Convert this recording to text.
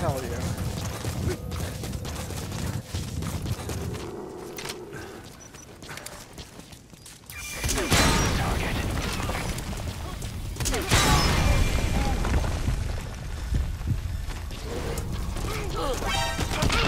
Hell yeah. Target.